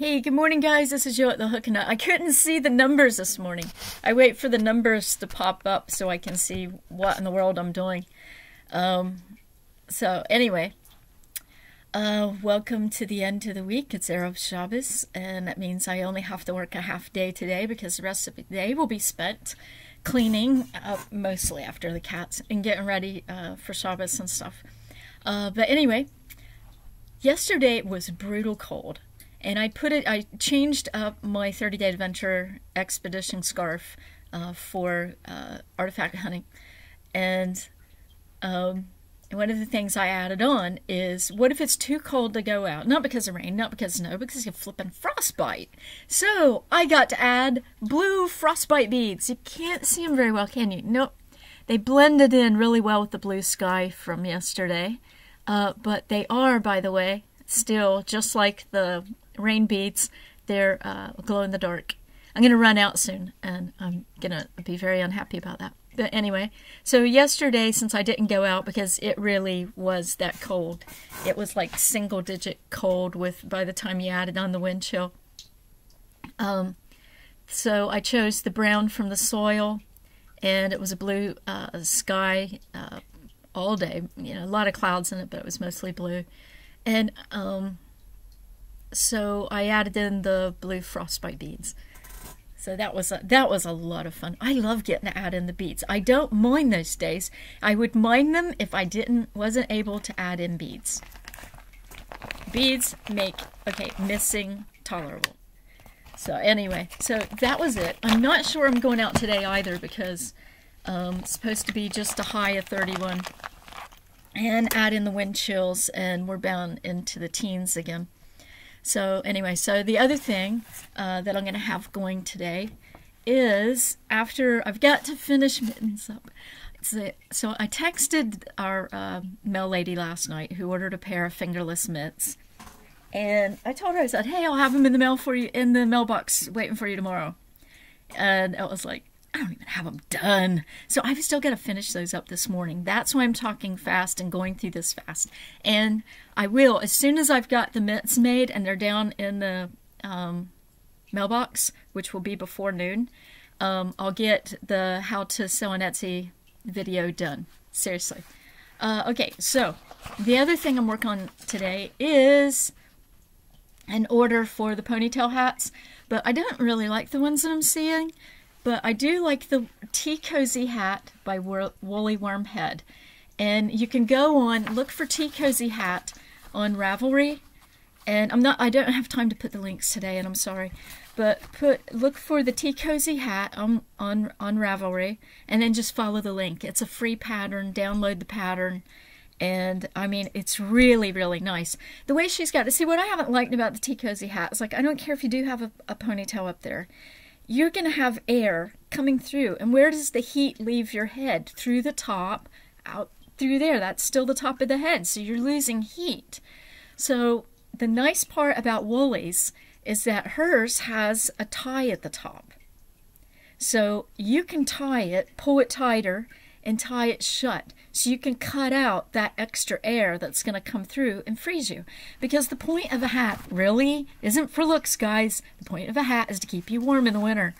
Hey, good morning, guys. This is Joe at the Hook and. I couldn't see the numbers this morning. I wait for the numbers to pop up so I can see what in the world I'm doing. Um, so, anyway, uh, welcome to the end of the week. It's Erev Shabbos, and that means I only have to work a half day today because the rest of the day will be spent cleaning up mostly after the cats and getting ready uh, for Shabbos and stuff. Uh, but anyway, yesterday was brutal cold and I put it. I changed up my 30 day adventure expedition scarf uh, for uh, artifact hunting, and um, one of the things I added on is what if it's too cold to go out? Not because of rain, not because of snow, because you're flipping frostbite. So I got to add blue frostbite beads. You can't see them very well, can you? Nope. They blended in really well with the blue sky from yesterday. Uh, but they are, by the way, still just like the rain beads. They're uh, glow in the dark. I'm going to run out soon, and I'm going to be very unhappy about that. But anyway, so yesterday, since I didn't go out because it really was that cold, it was like single digit cold with by the time you added on the wind chill. Um, so I chose the brown from the soil, and it was a blue uh, sky uh, all day. You know, a lot of clouds in it, but it was mostly blue. And um, so I added in the blue frostbite beads. So that was a, that was a lot of fun. I love getting to add in the beads. I don't mind those days. I would mind them if I didn't wasn't able to add in beads. Beads make okay missing tolerable. So anyway, so that was it. I'm not sure I'm going out today either because um, it's supposed to be just a high of 31 and add in the wind chills and we're bound into the teens again. So anyway, so the other thing uh, that I'm going to have going today is after I've got to finish mittens up. So I texted our uh, mail lady last night who ordered a pair of fingerless mitts, and I told her I said, "Hey, I'll have them in the mail for you in the mailbox, waiting for you tomorrow." And I was like, I don't even have them done. So I've still got to finish those up this morning. That's why I'm talking fast and going through this fast. And I will, as soon as I've got the mitts made and they're down in the um, mailbox, which will be before noon, um, I'll get the how to sew on Etsy video done. Seriously. Uh, okay, so the other thing I'm working on today is an order for the ponytail hats, but I don't really like the ones that I'm seeing. But I do like the Tea Cozy Hat by Woolly Wormhead. And you can go on, look for Tea Cozy Hat on Ravelry. And I'm not, I don't have time to put the links today, and I'm sorry. But put, look for the Tea Cozy Hat on, on, on Ravelry, and then just follow the link. It's a free pattern, download the pattern. And I mean, it's really, really nice. The way she's got it. See, what I haven't liked about the Tea Cozy hat is like, I don't care if you do have a, a ponytail up there you're going to have air coming through. And where does the heat leave your head? Through the top, out through there. That's still the top of the head. So you're losing heat. So the nice part about Woolly's is that hers has a tie at the top. So you can tie it, pull it tighter, and tie it shut so you can cut out that extra air that's going to come through and freeze you. Because the point of a hat really isn't for looks, guys. The point of a hat is to keep you warm in the winter.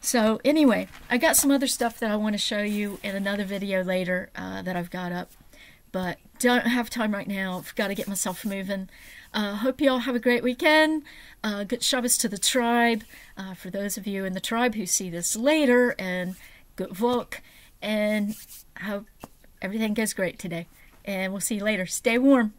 So anyway, I got some other stuff that I want to show you in another video later uh, that I've got up. But don't have time right now. I've got to get myself moving. Uh, hope you all have a great weekend. Uh, good Shabbos to the tribe. Uh, for those of you in the tribe who see this later, and good Volk and I hope everything goes great today. And we'll see you later. Stay warm.